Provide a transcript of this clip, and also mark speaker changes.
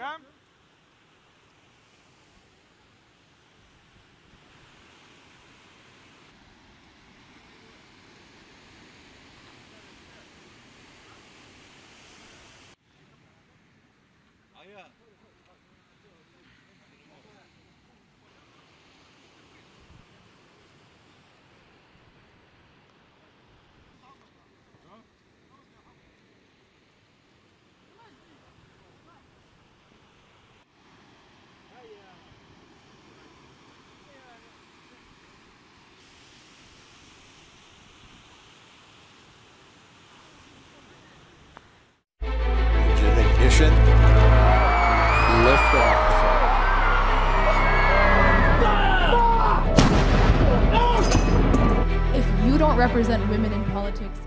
Speaker 1: Hakem. Aya.
Speaker 2: If you don't represent women in politics,